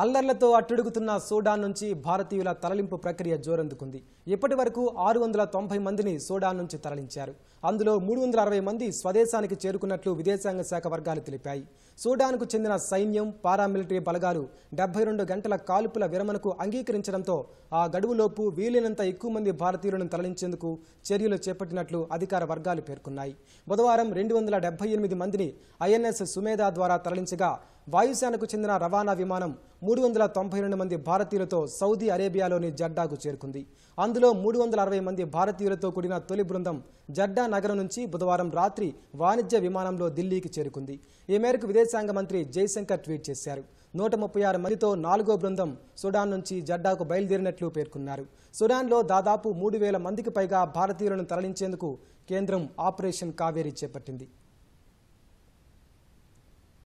అల్లర్లతో అట్టుడుగుతున్న సోడాన్ నుంచి భారతీయుల తరలింపు ప్రక్రియ జోరందుకుంది. ఇప్పటి వరకు ఆరు వందల తొంభై మందిని సోడాన్ నుంచి తరలించారు. అందులో మూడు వందల అరవై మంది స్వదేశానికి చేరుకున్నట్లు విదేశాంగ శాఖ వర్గాలు తెలిపాయి. సూడాన్కు చెందిన సైన్యం పారామిలిటరీ బలగాలు డెబ్బై రెండు గంటల కాల్పుల విరమణకు అంగీకరించడంతో ఆ గడువులోపు వీలైనంత ఎక్కువ మంది భారతీయులను తరలించేందుకు చర్యలు చేపట్టినట్లు అధికార వర్గాలు పేర్కొన్నాయి. బుధవారం రెండు వందల ఎనిమిది మందిని ఐఎన్ఎస్ సుమేధా ద్వారా తరలించగా వాయుసేనకు చెందిన రవాణా విమానం మూడు వందల తొంభై రెండు మంది భారతీయులతో సౌదీ అరేబియాలోని జడ్డాకు చేరుకుంది. అందులో మూడు వందల అరవై మంది భారతీయులతో కూడిన తొలి బృందం జడ్డా నగరం నుంచి బుధవారం రాత్రి వాణిజ్య విమానంలో ఢిల్లీకి చేరుకుంది. ఈ మేరకు విదేశాంగ మంత్రి జైశంకర్ ట్వీట్ చేశారు. నూట ముప్పై ఆరు మందితో నాలుగో బృందం సుడాన్ నుంచి జడ్డాకు బయలుదేరినట్లు పేర్కొన్నారు. సుడాన్లో దాదాపు మూడు వేల మందికి పైగా భారతీయులను తరలించేందుకు కేంద్రం ఆపరేషన్ కావేరీ చేపట్టింది.